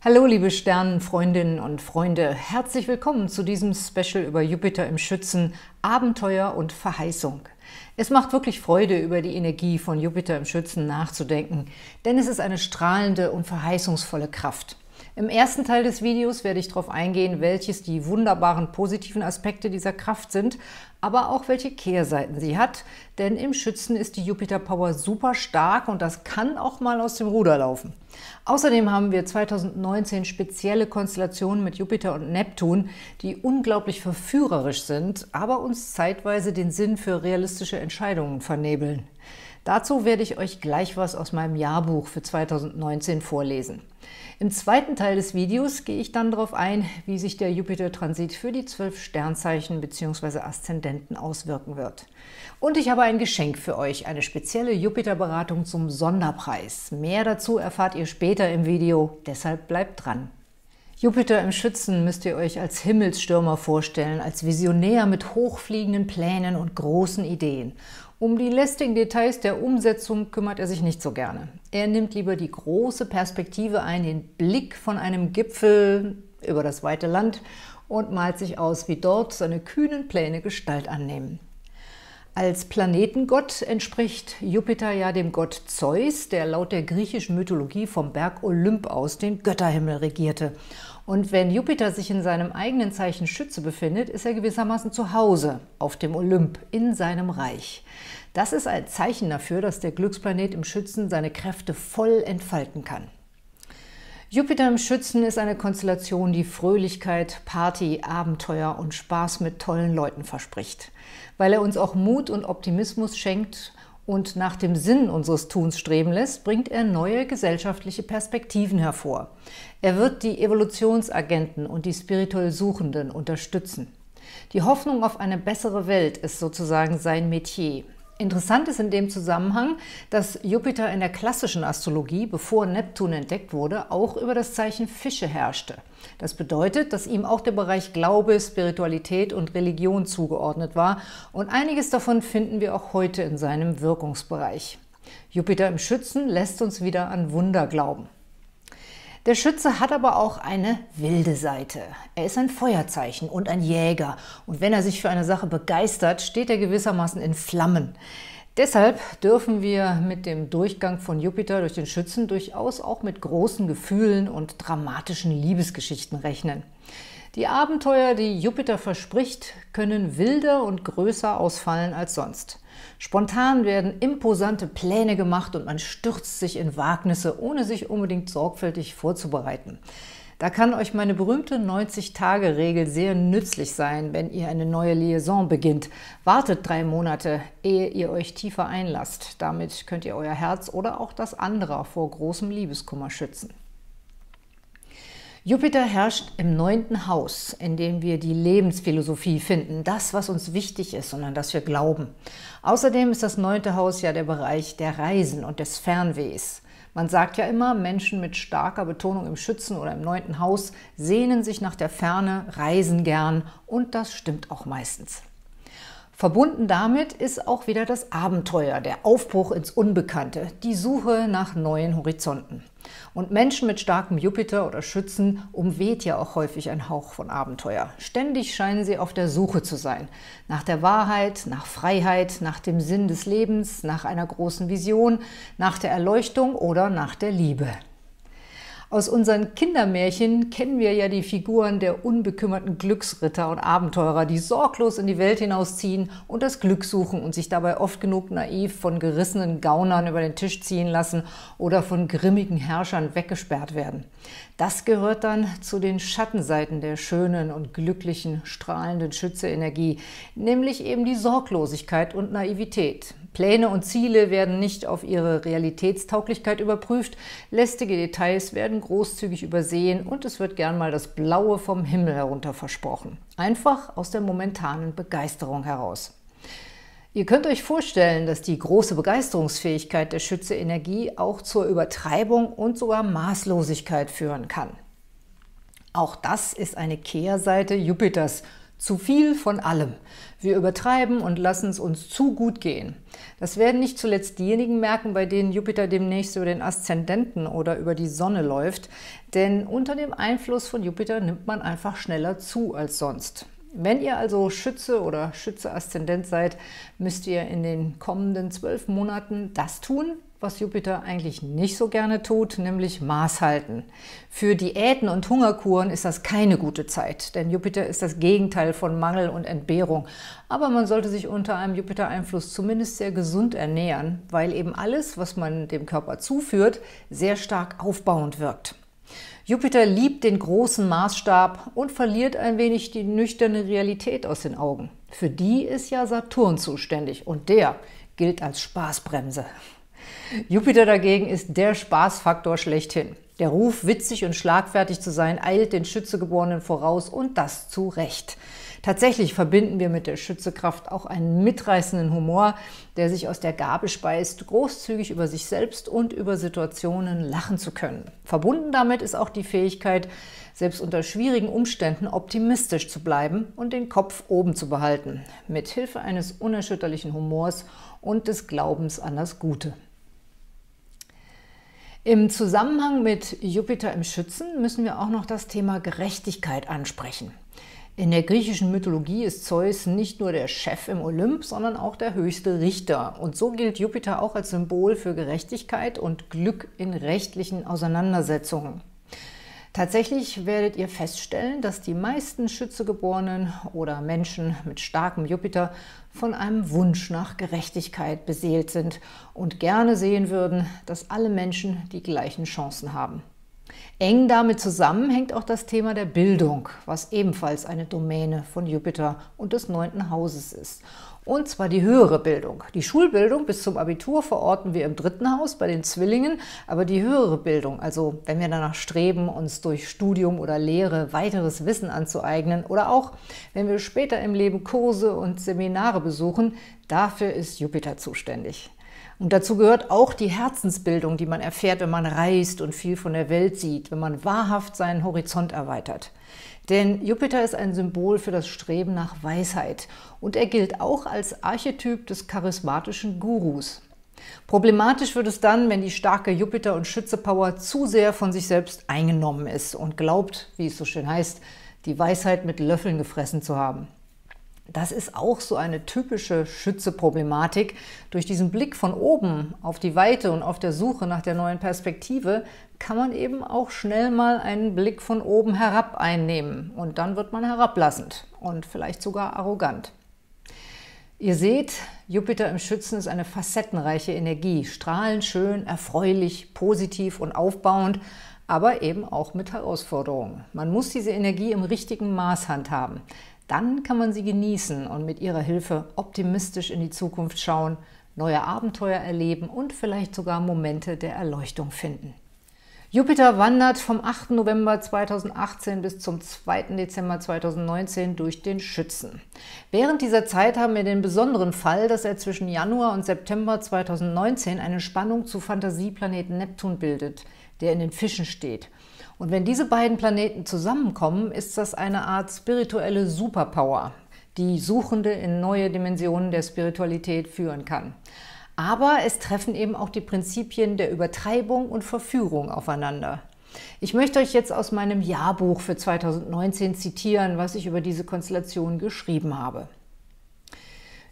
Hallo liebe Sternenfreundinnen und Freunde, herzlich willkommen zu diesem Special über Jupiter im Schützen, Abenteuer und Verheißung. Es macht wirklich Freude, über die Energie von Jupiter im Schützen nachzudenken, denn es ist eine strahlende und verheißungsvolle Kraft. Im ersten Teil des Videos werde ich darauf eingehen, welches die wunderbaren positiven Aspekte dieser Kraft sind, aber auch welche Kehrseiten sie hat, denn im Schützen ist die Jupiter-Power super stark und das kann auch mal aus dem Ruder laufen. Außerdem haben wir 2019 spezielle Konstellationen mit Jupiter und Neptun, die unglaublich verführerisch sind, aber uns zeitweise den Sinn für realistische Entscheidungen vernebeln. Dazu werde ich euch gleich was aus meinem Jahrbuch für 2019 vorlesen. Im zweiten Teil des Videos gehe ich dann darauf ein, wie sich der Jupiter-Transit für die zwölf Sternzeichen bzw. Aszendenten auswirken wird. Und ich habe ein Geschenk für euch, eine spezielle Jupiter-Beratung zum Sonderpreis. Mehr dazu erfahrt ihr später im Video, deshalb bleibt dran. Jupiter im Schützen müsst ihr euch als Himmelsstürmer vorstellen, als Visionär mit hochfliegenden Plänen und großen Ideen. Um die lästigen Details der Umsetzung kümmert er sich nicht so gerne. Er nimmt lieber die große Perspektive ein, den Blick von einem Gipfel über das weite Land und malt sich aus, wie dort seine kühnen Pläne Gestalt annehmen. Als Planetengott entspricht Jupiter ja dem Gott Zeus, der laut der griechischen Mythologie vom Berg Olymp aus den Götterhimmel regierte. Und wenn Jupiter sich in seinem eigenen Zeichen Schütze befindet, ist er gewissermaßen zu Hause auf dem Olymp, in seinem Reich. Das ist ein Zeichen dafür, dass der Glücksplanet im Schützen seine Kräfte voll entfalten kann. Jupiter im Schützen ist eine Konstellation, die Fröhlichkeit, Party, Abenteuer und Spaß mit tollen Leuten verspricht. Weil er uns auch Mut und Optimismus schenkt und nach dem Sinn unseres Tuns streben lässt, bringt er neue gesellschaftliche Perspektiven hervor. Er wird die Evolutionsagenten und die spirituell Suchenden unterstützen. Die Hoffnung auf eine bessere Welt ist sozusagen sein Metier. Interessant ist in dem Zusammenhang, dass Jupiter in der klassischen Astrologie, bevor Neptun entdeckt wurde, auch über das Zeichen Fische herrschte. Das bedeutet, dass ihm auch der Bereich Glaube, Spiritualität und Religion zugeordnet war und einiges davon finden wir auch heute in seinem Wirkungsbereich. Jupiter im Schützen lässt uns wieder an Wunder glauben. Der Schütze hat aber auch eine wilde Seite. Er ist ein Feuerzeichen und ein Jäger. Und wenn er sich für eine Sache begeistert, steht er gewissermaßen in Flammen. Deshalb dürfen wir mit dem Durchgang von Jupiter durch den Schützen durchaus auch mit großen Gefühlen und dramatischen Liebesgeschichten rechnen. Die Abenteuer, die Jupiter verspricht, können wilder und größer ausfallen als sonst. Spontan werden imposante Pläne gemacht und man stürzt sich in Wagnisse, ohne sich unbedingt sorgfältig vorzubereiten. Da kann euch meine berühmte 90-Tage-Regel sehr nützlich sein, wenn ihr eine neue Liaison beginnt. Wartet drei Monate, ehe ihr euch tiefer einlasst. Damit könnt ihr euer Herz oder auch das andere vor großem Liebeskummer schützen. Jupiter herrscht im neunten Haus, in dem wir die Lebensphilosophie finden, das, was uns wichtig ist und an das wir glauben. Außerdem ist das neunte Haus ja der Bereich der Reisen und des Fernwehs. Man sagt ja immer, Menschen mit starker Betonung im Schützen oder im neunten Haus sehnen sich nach der Ferne, reisen gern und das stimmt auch meistens. Verbunden damit ist auch wieder das Abenteuer, der Aufbruch ins Unbekannte, die Suche nach neuen Horizonten. Und Menschen mit starkem Jupiter oder Schützen umweht ja auch häufig ein Hauch von Abenteuer. Ständig scheinen sie auf der Suche zu sein. Nach der Wahrheit, nach Freiheit, nach dem Sinn des Lebens, nach einer großen Vision, nach der Erleuchtung oder nach der Liebe. Aus unseren Kindermärchen kennen wir ja die Figuren der unbekümmerten Glücksritter und Abenteurer, die sorglos in die Welt hinausziehen und das Glück suchen und sich dabei oft genug naiv von gerissenen Gaunern über den Tisch ziehen lassen oder von grimmigen Herrschern weggesperrt werden. Das gehört dann zu den Schattenseiten der schönen und glücklichen, strahlenden Schütze-Energie, nämlich eben die Sorglosigkeit und Naivität. Pläne und Ziele werden nicht auf ihre Realitätstauglichkeit überprüft, lästige Details werden großzügig übersehen und es wird gern mal das Blaue vom Himmel herunter versprochen. Einfach aus der momentanen Begeisterung heraus. Ihr könnt euch vorstellen, dass die große Begeisterungsfähigkeit der Schütze Energie auch zur Übertreibung und sogar Maßlosigkeit führen kann. Auch das ist eine Kehrseite Jupiters, Zu viel von allem. Wir übertreiben und lassen es uns zu gut gehen. Das werden nicht zuletzt diejenigen merken, bei denen Jupiter demnächst über den Aszendenten oder über die Sonne läuft, denn unter dem Einfluss von Jupiter nimmt man einfach schneller zu als sonst. Wenn ihr also Schütze oder Schütze-Aszendent seid, müsst ihr in den kommenden zwölf Monaten das tun, was Jupiter eigentlich nicht so gerne tut, nämlich Maß halten. Für Diäten und Hungerkuren ist das keine gute Zeit, denn Jupiter ist das Gegenteil von Mangel und Entbehrung. Aber man sollte sich unter einem Jupiter-Einfluss zumindest sehr gesund ernähren, weil eben alles, was man dem Körper zuführt, sehr stark aufbauend wirkt. Jupiter liebt den großen Maßstab und verliert ein wenig die nüchterne Realität aus den Augen. Für die ist ja Saturn zuständig und der gilt als Spaßbremse. Jupiter dagegen ist der Spaßfaktor schlechthin. Der Ruf, witzig und schlagfertig zu sein, eilt den Schützegeborenen voraus und das zu Recht. Tatsächlich verbinden wir mit der Schützekraft auch einen mitreißenden Humor, der sich aus der Gabe speist, großzügig über sich selbst und über Situationen lachen zu können. Verbunden damit ist auch die Fähigkeit, selbst unter schwierigen Umständen optimistisch zu bleiben und den Kopf oben zu behalten, mit Hilfe eines unerschütterlichen Humors und des Glaubens an das Gute. Im Zusammenhang mit Jupiter im Schützen müssen wir auch noch das Thema Gerechtigkeit ansprechen. In der griechischen Mythologie ist Zeus nicht nur der Chef im Olymp, sondern auch der höchste Richter. Und so gilt Jupiter auch als Symbol für Gerechtigkeit und Glück in rechtlichen Auseinandersetzungen. Tatsächlich werdet ihr feststellen, dass die meisten Schützegeborenen oder Menschen mit starkem Jupiter von einem Wunsch nach Gerechtigkeit beseelt sind und gerne sehen würden, dass alle Menschen die gleichen Chancen haben. Eng damit zusammen hängt auch das Thema der Bildung, was ebenfalls eine Domäne von Jupiter und des neunten Hauses ist. Und zwar die höhere Bildung. Die Schulbildung bis zum Abitur verorten wir im dritten Haus bei den Zwillingen, aber die höhere Bildung, also wenn wir danach streben, uns durch Studium oder Lehre weiteres Wissen anzueignen oder auch wenn wir später im Leben Kurse und Seminare besuchen, dafür ist Jupiter zuständig. Und dazu gehört auch die Herzensbildung, die man erfährt, wenn man reist und viel von der Welt sieht, wenn man wahrhaft seinen Horizont erweitert. Denn Jupiter ist ein Symbol für das Streben nach Weisheit und er gilt auch als Archetyp des charismatischen Gurus. Problematisch wird es dann, wenn die starke Jupiter- und Schütze-Power zu sehr von sich selbst eingenommen ist und glaubt, wie es so schön heißt, die Weisheit mit Löffeln gefressen zu haben. Das ist auch so eine typische Schütze-Problematik. Durch diesen Blick von oben auf die Weite und auf der Suche nach der neuen Perspektive kann man eben auch schnell mal einen Blick von oben herab einnehmen. Und dann wird man herablassend und vielleicht sogar arrogant. Ihr seht, Jupiter im Schützen ist eine facettenreiche Energie, strahlend schön, erfreulich, positiv und aufbauend, aber eben auch mit Herausforderungen. Man muss diese Energie im richtigen Maß handhaben. Dann kann man sie genießen und mit ihrer Hilfe optimistisch in die Zukunft schauen, neue Abenteuer erleben und vielleicht sogar Momente der Erleuchtung finden. Jupiter wandert vom 8. November 2018 bis zum 2. Dezember 2019 durch den Schützen. Während dieser Zeit haben wir den besonderen Fall, dass er zwischen Januar und September 2019 eine Spannung zu Fantasieplaneten Neptun bildet, der in den Fischen steht. Und wenn diese beiden Planeten zusammenkommen, ist das eine Art spirituelle Superpower, die Suchende in neue Dimensionen der Spiritualität führen kann. Aber es treffen eben auch die Prinzipien der Übertreibung und Verführung aufeinander. Ich möchte euch jetzt aus meinem Jahrbuch für 2019 zitieren, was ich über diese Konstellation geschrieben habe.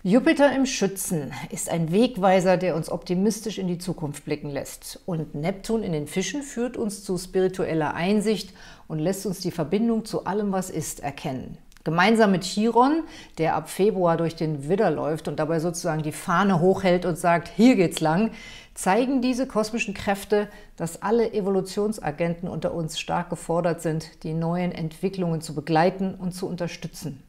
Jupiter im Schützen ist ein Wegweiser, der uns optimistisch in die Zukunft blicken lässt. Und Neptun in den Fischen führt uns zu spiritueller Einsicht und lässt uns die Verbindung zu allem, was ist, erkennen. Gemeinsam mit Chiron, der ab Februar durch den Widder läuft und dabei sozusagen die Fahne hochhält und sagt, hier geht's lang, zeigen diese kosmischen Kräfte, dass alle Evolutionsagenten unter uns stark gefordert sind, die neuen Entwicklungen zu begleiten und zu unterstützen.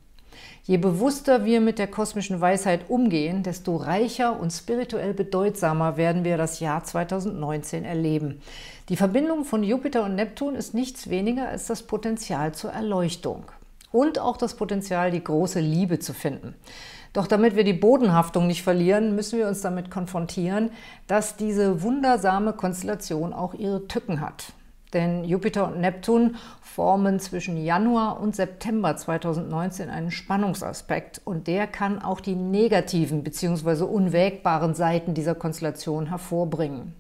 Je bewusster wir mit der kosmischen Weisheit umgehen, desto reicher und spirituell bedeutsamer werden wir das Jahr 2019 erleben. Die Verbindung von Jupiter und Neptun ist nichts weniger als das Potenzial zur Erleuchtung und auch das Potenzial, die große Liebe zu finden. Doch damit wir die Bodenhaftung nicht verlieren, müssen wir uns damit konfrontieren, dass diese wundersame Konstellation auch ihre Tücken hat. Denn Jupiter und Neptun formen zwischen Januar und September 2019 einen Spannungsaspekt und der kann auch die negativen bzw. unwägbaren Seiten dieser Konstellation hervorbringen.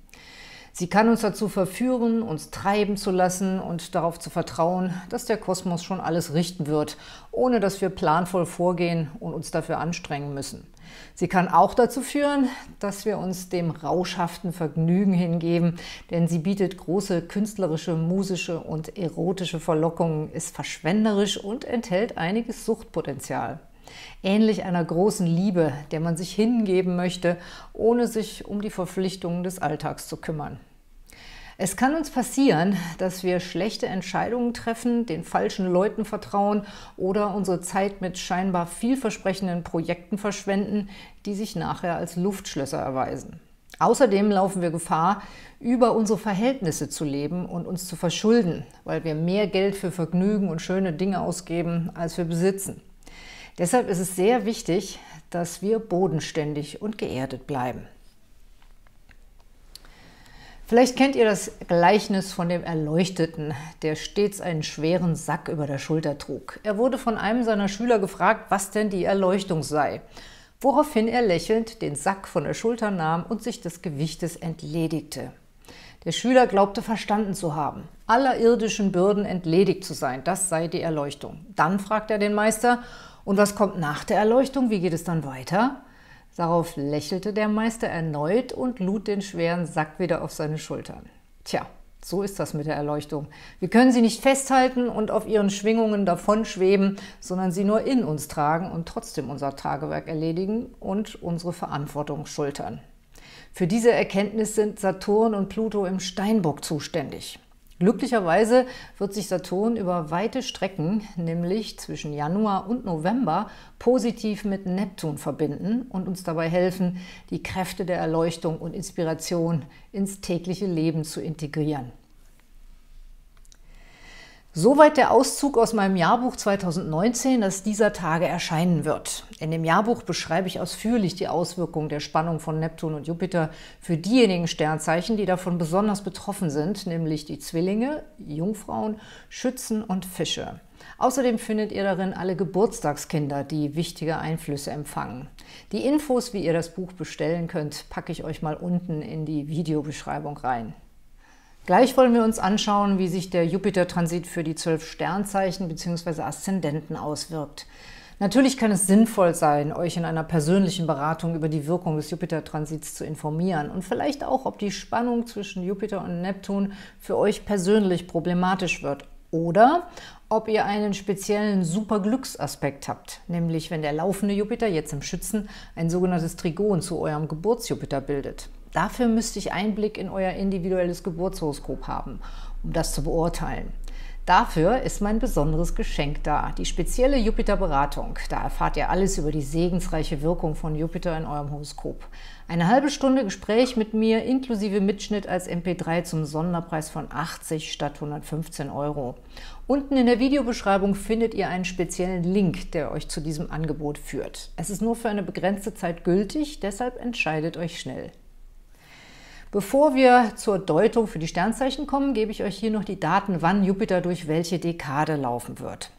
Sie kann uns dazu verführen, uns treiben zu lassen und darauf zu vertrauen, dass der Kosmos schon alles richten wird, ohne dass wir planvoll vorgehen und uns dafür anstrengen müssen. Sie kann auch dazu führen, dass wir uns dem rauschhaften Vergnügen hingeben, denn sie bietet große künstlerische, musische und erotische Verlockungen, ist verschwenderisch und enthält einiges Suchtpotenzial. Ähnlich einer großen Liebe, der man sich hingeben möchte, ohne sich um die Verpflichtungen des Alltags zu kümmern. Es kann uns passieren, dass wir schlechte Entscheidungen treffen, den falschen Leuten vertrauen oder unsere Zeit mit scheinbar vielversprechenden Projekten verschwenden, die sich nachher als Luftschlösser erweisen. Außerdem laufen wir Gefahr, über unsere Verhältnisse zu leben und uns zu verschulden, weil wir mehr Geld für Vergnügen und schöne Dinge ausgeben, als wir besitzen. Deshalb ist es sehr wichtig, dass wir bodenständig und geerdet bleiben. Vielleicht kennt ihr das Gleichnis von dem Erleuchteten, der stets einen schweren Sack über der Schulter trug. Er wurde von einem seiner Schüler gefragt, was denn die Erleuchtung sei, woraufhin er lächelnd den Sack von der Schulter nahm und sich des Gewichtes entledigte. Der Schüler glaubte verstanden zu haben, aller irdischen Bürden entledigt zu sein, das sei die Erleuchtung. Dann fragt er den Meister, und was kommt nach der Erleuchtung, wie geht es dann weiter? Darauf lächelte der Meister erneut und lud den schweren Sack wieder auf seine Schultern. Tja, so ist das mit der Erleuchtung. Wir können sie nicht festhalten und auf ihren Schwingungen davonschweben, sondern sie nur in uns tragen und trotzdem unser Tagewerk erledigen und unsere Verantwortung schultern. Für diese Erkenntnis sind Saturn und Pluto im Steinbock zuständig. Glücklicherweise wird sich Saturn über weite Strecken, nämlich zwischen Januar und November, positiv mit Neptun verbinden und uns dabei helfen, die Kräfte der Erleuchtung und Inspiration ins tägliche Leben zu integrieren. Soweit der Auszug aus meinem Jahrbuch 2019, das dieser Tage erscheinen wird. In dem Jahrbuch beschreibe ich ausführlich die Auswirkungen der Spannung von Neptun und Jupiter für diejenigen Sternzeichen, die davon besonders betroffen sind, nämlich die Zwillinge, Jungfrauen, Schützen und Fische. Außerdem findet ihr darin alle Geburtstagskinder, die wichtige Einflüsse empfangen. Die Infos, wie ihr das Buch bestellen könnt, packe ich euch mal unten in die Videobeschreibung rein. Gleich wollen wir uns anschauen, wie sich der Jupiter-Transit für die zwölf Sternzeichen bzw. Aszendenten auswirkt. Natürlich kann es sinnvoll sein, euch in einer persönlichen Beratung über die Wirkung des Jupiter-Transits zu informieren und vielleicht auch, ob die Spannung zwischen Jupiter und Neptun für euch persönlich problematisch wird oder ob ihr einen speziellen Superglücksaspekt habt, nämlich wenn der laufende Jupiter jetzt im Schützen ein sogenanntes Trigon zu eurem Geburtsjupiter bildet. Dafür müsste ich Einblick in euer individuelles Geburtshoroskop haben, um das zu beurteilen. Dafür ist mein besonderes Geschenk da, die spezielle Jupiter-Beratung. Da erfahrt ihr alles über die segensreiche Wirkung von Jupiter in eurem Horoskop. Eine halbe Stunde Gespräch mit mir inklusive Mitschnitt als MP3 zum Sonderpreis von 80 statt 115 Euro. Unten in der Videobeschreibung findet ihr einen speziellen Link, der euch zu diesem Angebot führt. Es ist nur für eine begrenzte Zeit gültig, deshalb entscheidet euch schnell. Bevor wir zur Deutung für die Sternzeichen kommen, gebe ich euch hier noch die Daten, wann Jupiter durch welche Dekade laufen wird.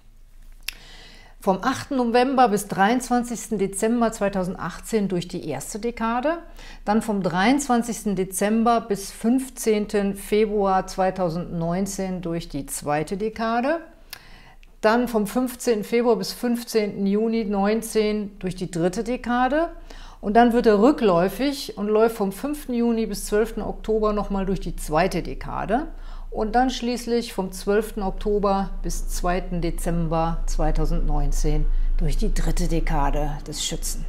Vom 8. November bis 23. Dezember 2018 durch die erste Dekade, dann vom 23. Dezember bis 15. Februar 2019 durch die zweite Dekade, dann vom 15. Februar bis 15. Juni 2019 durch die dritte Dekade und dann wird er rückläufig und läuft vom 5. Juni bis 12. Oktober nochmal durch die zweite Dekade und dann schließlich vom 12. Oktober bis 2. Dezember 2019 durch die dritte Dekade des Schützen.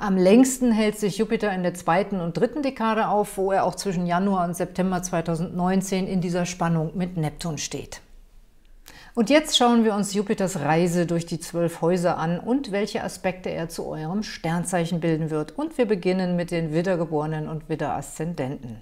Am längsten hält sich Jupiter in der zweiten und dritten Dekade auf, wo er auch zwischen Januar und September 2019 in dieser Spannung mit Neptun steht. Und jetzt schauen wir uns Jupiters Reise durch die zwölf Häuser an und welche Aspekte er zu eurem Sternzeichen bilden wird. Und wir beginnen mit den Widdergeborenen und Widderaszendenten.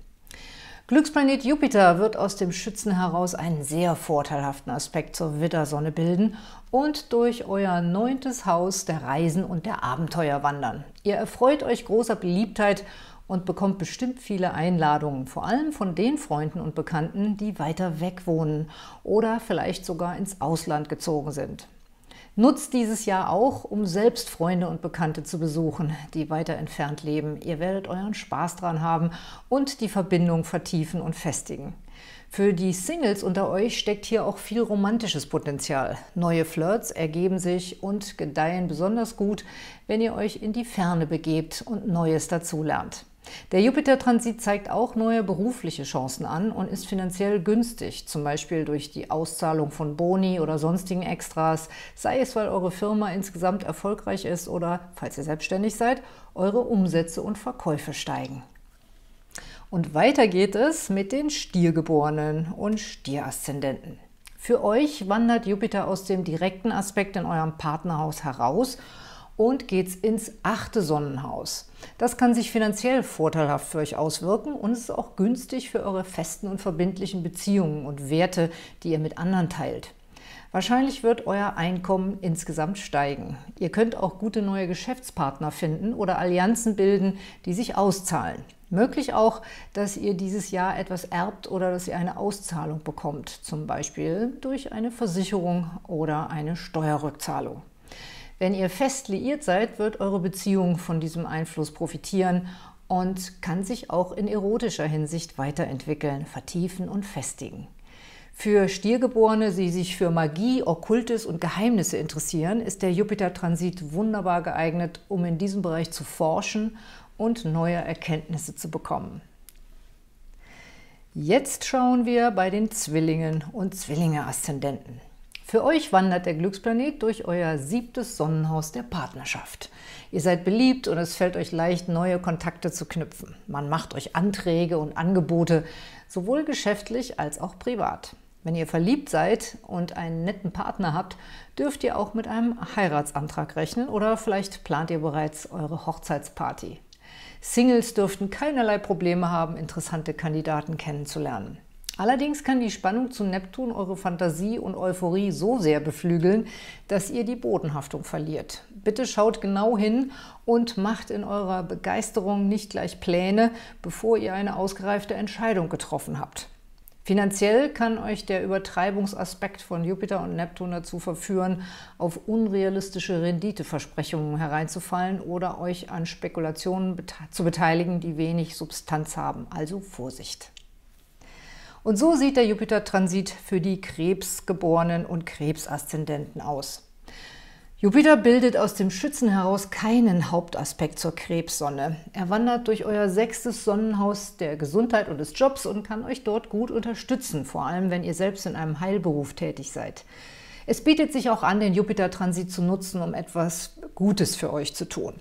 Glücksplanet Jupiter wird aus dem Schützen heraus einen sehr vorteilhaften Aspekt zur Widdersonne bilden und durch euer neuntes Haus der Reisen und der Abenteuer wandern. Ihr erfreut euch großer Beliebtheit und bekommt bestimmt viele Einladungen, vor allem von den Freunden und Bekannten, die weiter weg wohnen oder vielleicht sogar ins Ausland gezogen sind. Nutzt dieses Jahr auch, um selbst Freunde und Bekannte zu besuchen, die weiter entfernt leben. Ihr werdet euren Spaß dran haben und die Verbindung vertiefen und festigen. Für die Singles unter euch steckt hier auch viel romantisches Potenzial. Neue Flirts ergeben sich und gedeihen besonders gut, wenn ihr euch in die Ferne begebt und Neues dazulernt. Der Jupiter-Transit zeigt auch neue berufliche Chancen an und ist finanziell günstig, zum Beispiel durch die Auszahlung von Boni oder sonstigen Extras, sei es, weil eure Firma insgesamt erfolgreich ist oder, falls ihr selbstständig seid, eure Umsätze und Verkäufe steigen. Und weiter geht es mit den Stiergeborenen und Stieraszendenten. Für euch wandert Jupiter aus dem direkten Aspekt in eurem Partnerhaus heraus und geht ins achte Sonnenhaus. Das kann sich finanziell vorteilhaft für euch auswirken und ist auch günstig für eure festen und verbindlichen Beziehungen und Werte, die ihr mit anderen teilt. Wahrscheinlich wird euer Einkommen insgesamt steigen. Ihr könnt auch gute neue Geschäftspartner finden oder Allianzen bilden, die sich auszahlen. Möglich auch, dass ihr dieses Jahr etwas erbt oder dass ihr eine Auszahlung bekommt, zum Beispiel durch eine Versicherung oder eine Steuerrückzahlung. Wenn ihr fest liiert seid, wird eure Beziehung von diesem Einfluss profitieren und kann sich auch in erotischer Hinsicht weiterentwickeln, vertiefen und festigen. Für Stiergeborene, die sich für Magie, Okkultes und Geheimnisse interessieren, ist der Jupiter-Transit wunderbar geeignet, um in diesem Bereich zu forschen und neue Erkenntnisse zu bekommen. Jetzt schauen wir bei den Zwillingen und Zwillinge-Aszendenten. Für euch wandert der Glücksplanet durch euer siebtes Sonnenhaus der Partnerschaft. Ihr seid beliebt und es fällt euch leicht, neue Kontakte zu knüpfen. Man macht euch Anträge und Angebote, sowohl geschäftlich als auch privat. Wenn ihr verliebt seid und einen netten Partner habt, dürft ihr auch mit einem Heiratsantrag rechnen oder vielleicht plant ihr bereits eure Hochzeitsparty. Singles dürften keinerlei Probleme haben, interessante Kandidaten kennenzulernen. Allerdings kann die Spannung zu Neptun eure Fantasie und Euphorie so sehr beflügeln, dass ihr die Bodenhaftung verliert. Bitte schaut genau hin und macht in eurer Begeisterung nicht gleich Pläne, bevor ihr eine ausgereifte Entscheidung getroffen habt. Finanziell kann euch der Übertreibungsaspekt von Jupiter und Neptun dazu verführen, auf unrealistische Renditeversprechungen hereinzufallen oder euch an Spekulationen zu beteiligen, die wenig Substanz haben. Also Vorsicht! Und so sieht der Jupiter-Transit für die Krebsgeborenen und Krebsaszendenten aus. Jupiter bildet aus dem Schützen heraus keinen Hauptaspekt zur Krebssonne. Er wandert durch euer sechstes Sonnenhaus der Gesundheit und des Jobs und kann euch dort gut unterstützen, vor allem wenn ihr selbst in einem Heilberuf tätig seid. Es bietet sich auch an, den Jupiter-Transit zu nutzen, um etwas Gutes für euch zu tun.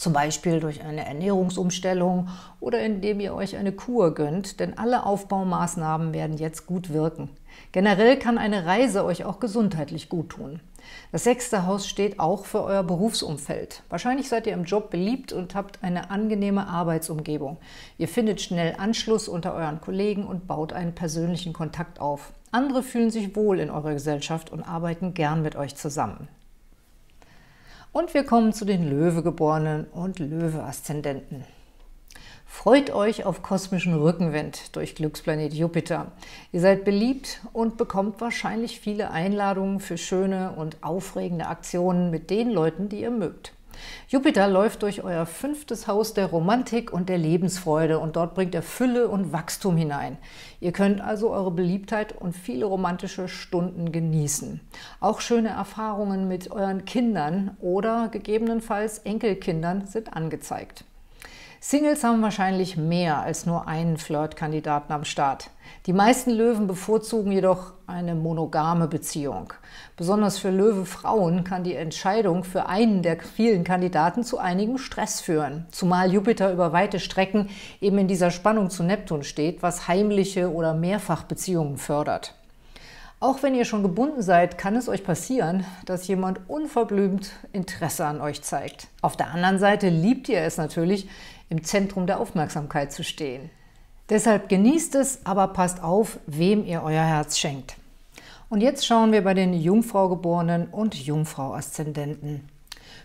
Zum Beispiel durch eine Ernährungsumstellung oder indem ihr euch eine Kur gönnt, denn alle Aufbaumaßnahmen werden jetzt gut wirken. Generell kann eine Reise euch auch gesundheitlich gut tun. Das sechste Haus steht auch für euer Berufsumfeld. Wahrscheinlich seid ihr im Job beliebt und habt eine angenehme Arbeitsumgebung. Ihr findet schnell Anschluss unter euren Kollegen und baut einen persönlichen Kontakt auf. Andere fühlen sich wohl in eurer Gesellschaft und arbeiten gern mit euch zusammen. Und wir kommen zu den Löwegeborenen und Löwe-Aszendenten. Freut euch auf kosmischen Rückenwind durch Glücksplanet Jupiter. Ihr seid beliebt und bekommt wahrscheinlich viele Einladungen für schöne und aufregende Aktionen mit den Leuten, die ihr mögt. Jupiter läuft durch euer fünftes Haus der Romantik und der Lebensfreude und dort bringt er Fülle und Wachstum hinein. Ihr könnt also eure Beliebtheit und viele romantische Stunden genießen. Auch schöne Erfahrungen mit euren Kindern oder gegebenenfalls Enkelkindern sind angezeigt. Singles haben wahrscheinlich mehr als nur einen Flirtkandidaten am Start. Die meisten Löwen bevorzugen jedoch eine monogame Beziehung. Besonders für Löwe-Frauen kann die Entscheidung für einen der vielen Kandidaten zu einigem Stress führen, zumal Jupiter über weite Strecken eben in dieser Spannung zu Neptun steht, was heimliche oder Mehrfachbeziehungen fördert. Auch wenn ihr schon gebunden seid, kann es euch passieren, dass jemand unverblümt Interesse an euch zeigt. Auf der anderen Seite liebt ihr es natürlich, im Zentrum der Aufmerksamkeit zu stehen. Deshalb genießt es, aber passt auf, wem ihr euer Herz schenkt. Und jetzt schauen wir bei den Jungfrau-Geborenen und Jungfrau-Aszendenten.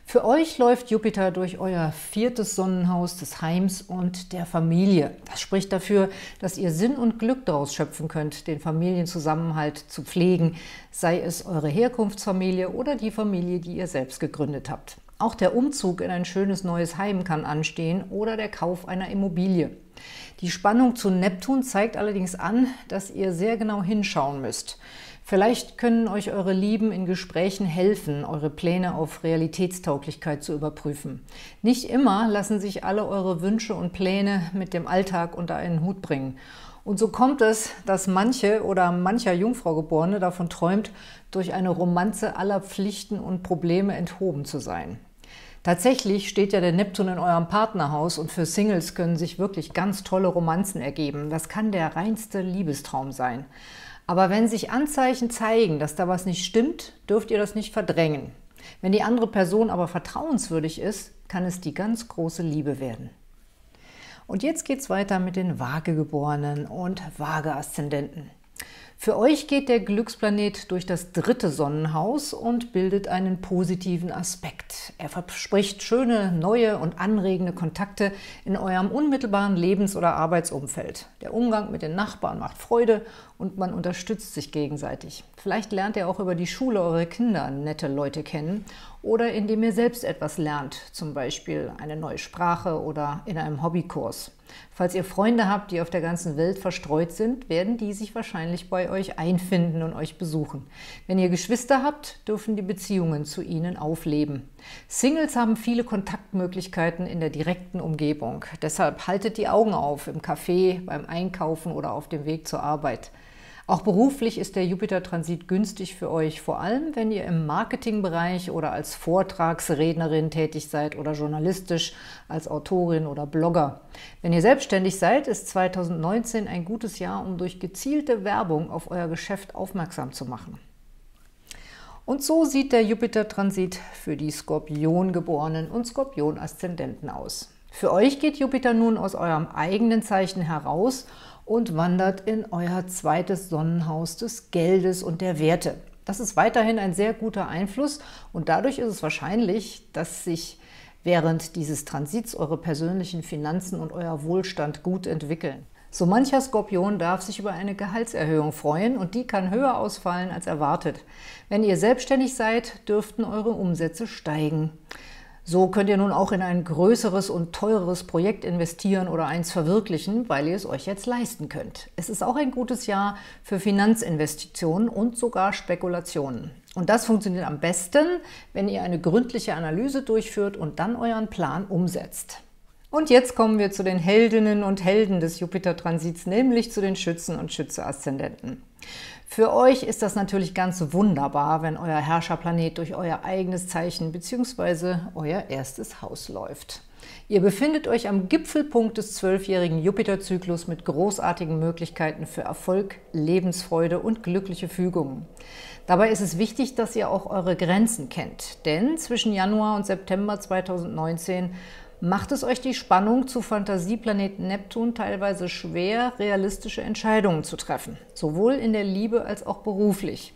Für euch läuft Jupiter durch euer viertes Sonnenhaus des Heims und der Familie. Das spricht dafür, dass ihr Sinn und Glück daraus schöpfen könnt, den Familienzusammenhalt zu pflegen, sei es eure Herkunftsfamilie oder die Familie, die ihr selbst gegründet habt. Auch der Umzug in ein schönes neues Heim kann anstehen oder der Kauf einer Immobilie. Die Spannung zu Neptun zeigt allerdings an, dass ihr sehr genau hinschauen müsst. Vielleicht können euch eure Lieben in Gesprächen helfen, eure Pläne auf Realitätstauglichkeit zu überprüfen. Nicht immer lassen sich alle eure Wünsche und Pläne mit dem Alltag unter einen Hut bringen. Und so kommt es, dass manche oder mancher Jungfraugeborene davon träumt, durch eine Romanze aller Pflichten und Probleme enthoben zu sein. Tatsächlich steht ja der Neptun in eurem Partnerhaus und für Singles können sich wirklich ganz tolle Romanzen ergeben. Das kann der reinste Liebestraum sein. Aber wenn sich Anzeichen zeigen, dass da was nicht stimmt, dürft ihr das nicht verdrängen. Wenn die andere Person aber vertrauenswürdig ist, kann es die ganz große Liebe werden. Und jetzt geht es weiter mit den Waagegeborenen und Waage-Aszendenten. Für euch geht der Glücksplanet durch das dritte Sonnenhaus und bildet einen positiven Aspekt. Er verspricht schöne, neue und anregende Kontakte in eurem unmittelbaren Lebens- oder Arbeitsumfeld. Der Umgang mit den Nachbarn macht Freude und man unterstützt sich gegenseitig. Vielleicht lernt ihr auch über die Schule eure Kinder nette Leute kennen oder indem ihr selbst etwas lernt, zum Beispiel eine neue Sprache oder in einem Hobbykurs. Falls ihr Freunde habt, die auf der ganzen Welt verstreut sind, werden die sich wahrscheinlich bei euch einfinden und euch besuchen. Wenn ihr Geschwister habt, dürfen die Beziehungen zu ihnen aufleben. Singles haben viele Kontaktmöglichkeiten in der direkten Umgebung. Deshalb haltet die Augen auf im Café, beim Einkaufen oder auf dem Weg zur Arbeit. Auch beruflich ist der Jupiter-Transit günstig für euch, vor allem wenn ihr im Marketingbereich oder als Vortragsrednerin tätig seid oder journalistisch als Autorin oder Blogger. Wenn ihr selbstständig seid, ist 2019 ein gutes Jahr, um durch gezielte Werbung auf euer Geschäft aufmerksam zu machen. Und so sieht der Jupiter-Transit für die Skorpiongeborenen und Skorpion-Aszendenten aus. Für euch geht Jupiter nun aus eurem eigenen Zeichen heraus und wandert in euer zweites Sonnenhaus des Geldes und der Werte. Das ist weiterhin ein sehr guter Einfluss und dadurch ist es wahrscheinlich, dass sich während dieses Transits eure persönlichen Finanzen und euer Wohlstand gut entwickeln. So mancher Skorpion darf sich über eine Gehaltserhöhung freuen und die kann höher ausfallen als erwartet. Wenn ihr selbstständig seid, dürften eure Umsätze steigen. So könnt ihr nun auch in ein größeres und teureres Projekt investieren oder eins verwirklichen, weil ihr es euch jetzt leisten könnt. Es ist auch ein gutes Jahr für Finanzinvestitionen und sogar Spekulationen. Und das funktioniert am besten, wenn ihr eine gründliche Analyse durchführt und dann euren Plan umsetzt. Und jetzt kommen wir zu den Heldinnen und Helden des Jupiter-Transits, nämlich zu den Schützen und Schütze-Aszendenten. Für euch ist das natürlich ganz wunderbar, wenn euer Herrscherplanet durch euer eigenes Zeichen bzw. euer erstes Haus läuft. Ihr befindet euch am Gipfelpunkt des zwölfjährigen Jupiterzyklus mit großartigen Möglichkeiten für Erfolg, Lebensfreude und glückliche Fügungen. Dabei ist es wichtig, dass ihr auch eure Grenzen kennt, denn zwischen Januar und September 2019 macht es euch die Spannung zu Fantasieplaneten Neptun teilweise schwer, realistische Entscheidungen zu treffen, sowohl in der Liebe als auch beruflich.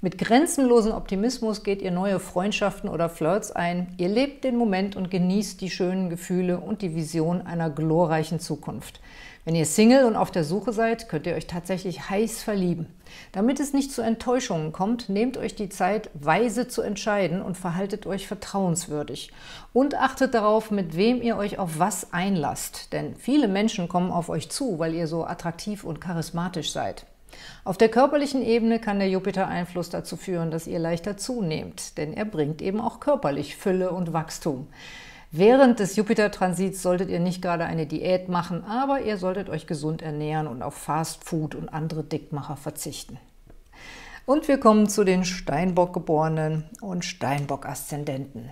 Mit grenzenlosem Optimismus geht ihr neue Freundschaften oder Flirts ein. Ihr lebt den Moment und genießt die schönen Gefühle und die Vision einer glorreichen Zukunft. Wenn ihr Single und auf der Suche seid, könnt ihr euch tatsächlich heiß verlieben. Damit es nicht zu Enttäuschungen kommt, nehmt euch die Zeit, weise zu entscheiden und verhaltet euch vertrauenswürdig. Und achtet darauf, mit wem ihr euch auf was einlasst. Denn viele Menschen kommen auf euch zu, weil ihr so attraktiv und charismatisch seid. Auf der körperlichen Ebene kann der Jupiter-Einfluss dazu führen, dass ihr leichter zunehmt, denn er bringt eben auch körperlich Fülle und Wachstum. Während des Jupiter-Transits solltet ihr nicht gerade eine Diät machen, aber ihr solltet euch gesund ernähren und auf Fast Food und andere Dickmacher verzichten. Und wir kommen zu den Steinbock-Geborenen und Steinbock-Aszendenten.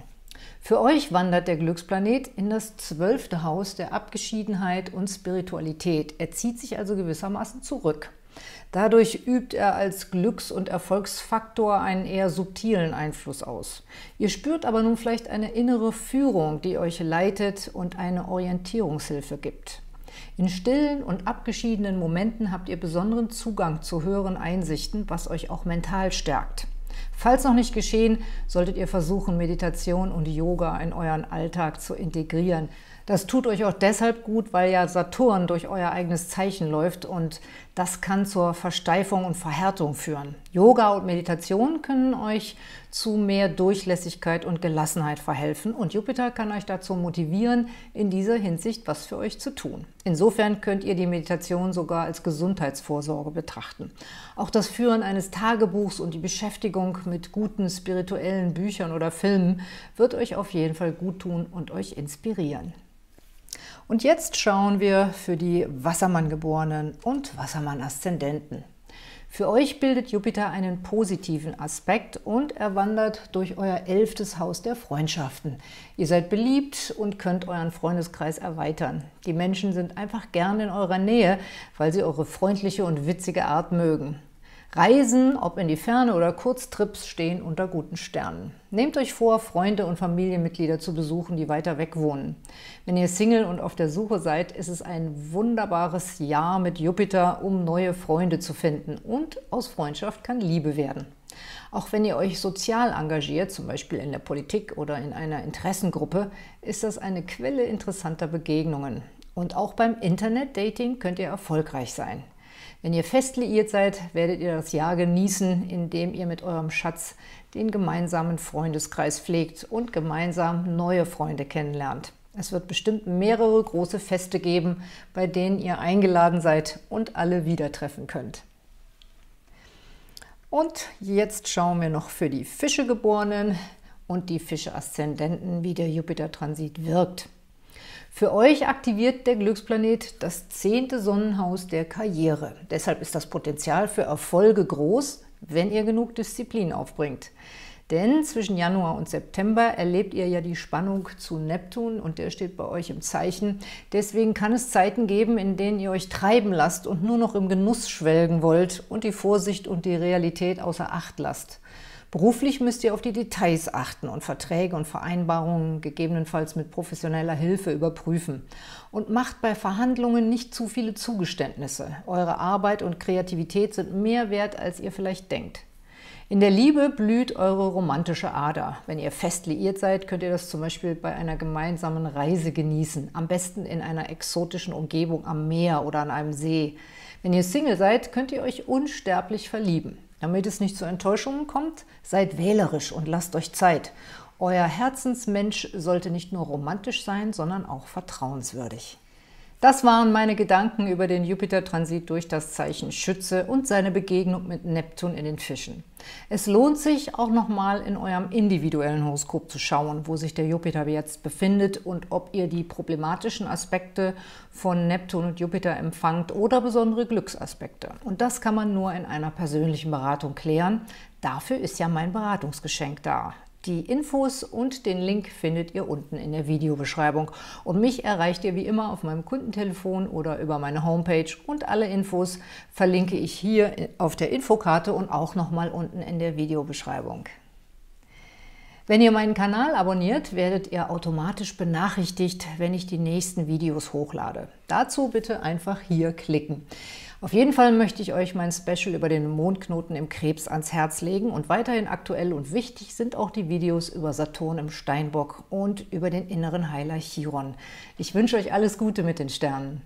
Für euch wandert der Glücksplanet in das zwölfte Haus der Abgeschiedenheit und Spiritualität. Er zieht sich also gewissermaßen zurück. Dadurch übt er als Glücks- und Erfolgsfaktor einen eher subtilen Einfluss aus. Ihr spürt aber nun vielleicht eine innere Führung, die euch leitet und eine Orientierungshilfe gibt. In stillen und abgeschiedenen Momenten habt ihr besonderen Zugang zu höheren Einsichten, was euch auch mental stärkt. Falls noch nicht geschehen, solltet ihr versuchen, Meditation und Yoga in euren Alltag zu integrieren. Das tut euch auch deshalb gut, weil ja Saturn durch euer eigenes Zeichen läuft und das kann zur Versteifung und Verhärtung führen. Yoga und Meditation können euch zu mehr Durchlässigkeit und Gelassenheit verhelfen und Jupiter kann euch dazu motivieren, in dieser Hinsicht was für euch zu tun. Insofern könnt ihr die Meditation sogar als Gesundheitsvorsorge betrachten. Auch das Führen eines Tagebuchs und die Beschäftigung mit guten spirituellen Büchern oder Filmen wird euch auf jeden Fall gut tun und euch inspirieren. Und jetzt schauen wir für die Wassermann-Geborenen und Wassermann-Aszendenten. Für euch bildet Jupiter einen positiven Aspekt und er wandert durch euer elftes Haus der Freundschaften. Ihr seid beliebt und könnt euren Freundeskreis erweitern. Die Menschen sind einfach gern in eurer Nähe, weil sie eure freundliche und witzige Art mögen. Reisen, ob in die Ferne oder Kurztrips, stehen unter guten Sternen. Nehmt euch vor, Freunde und Familienmitglieder zu besuchen, die weiter weg wohnen. Wenn ihr Single und auf der Suche seid, ist es ein wunderbares Jahr mit Jupiter, um neue Freunde zu finden. Und aus Freundschaft kann Liebe werden. Auch wenn ihr euch sozial engagiert, zum Beispiel in der Politik oder in einer Interessengruppe, ist das eine Quelle interessanter Begegnungen. Und auch beim Internet-Dating könnt ihr erfolgreich sein. Wenn ihr fest liiert seid, werdet ihr das Jahr genießen, indem ihr mit eurem Schatz den gemeinsamen Freundeskreis pflegt und gemeinsam neue Freunde kennenlernt. Es wird bestimmt mehrere große Feste geben, bei denen ihr eingeladen seid und alle wieder treffen könnt. Und jetzt schauen wir noch für die Fischegeborenen und die Fische-Aszendenten, wie der Jupiter-Transit wirkt. Für euch aktiviert der Glücksplanet das zehnte Sonnenhaus der Karriere. Deshalb ist das Potenzial für Erfolge groß, wenn ihr genug Disziplin aufbringt. Denn zwischen Januar und September erlebt ihr ja die Spannung zu Neptun und der steht bei euch im Zeichen. Deswegen kann es Zeiten geben, in denen ihr euch treiben lasst und nur noch im Genuss schwelgen wollt und die Vorsicht und die Realität außer Acht lasst. Beruflich müsst ihr auf die Details achten und Verträge und Vereinbarungen gegebenenfalls mit professioneller Hilfe überprüfen. Und macht bei Verhandlungen nicht zu viele Zugeständnisse. Eure Arbeit und Kreativität sind mehr wert, als ihr vielleicht denkt. In der Liebe blüht eure romantische Ader. Wenn ihr fest liiert seid, könnt ihr das zum Beispiel bei einer gemeinsamen Reise genießen. Am besten in einer exotischen Umgebung am Meer oder an einem See. Wenn ihr Single seid, könnt ihr euch unsterblich verlieben. Damit es nicht zu Enttäuschungen kommt, seid wählerisch und lasst euch Zeit. Euer Herzensmensch sollte nicht nur romantisch sein, sondern auch vertrauenswürdig. Das waren meine Gedanken über den Jupiter-Transit durch das Zeichen Schütze und seine Begegnung mit Neptun in den Fischen. Es lohnt sich auch nochmal in eurem individuellen Horoskop zu schauen, wo sich der Jupiter jetzt befindet und ob ihr die problematischen Aspekte von Neptun und Jupiter empfangt oder besondere Glücksaspekte. Und das kann man nur in einer persönlichen Beratung klären. Dafür ist ja mein Beratungsgeschenk da. Die Infos und den Link findet ihr unten in der Videobeschreibung. Und mich erreicht ihr wie immer auf meinem Kundentelefon oder über meine Homepage. Und alle Infos verlinke ich hier auf der Infokarte und auch nochmal unten in der Videobeschreibung. Wenn ihr meinen Kanal abonniert, werdet ihr automatisch benachrichtigt, wenn ich die nächsten Videos hochlade. Dazu bitte einfach hier klicken. Auf jeden Fall möchte ich euch mein Special über den Mondknoten im Krebs ans Herz legen und weiterhin aktuell und wichtig sind auch die Videos über Saturn im Steinbock und über den inneren Heiler Chiron. Ich wünsche euch alles Gute mit den Sternen.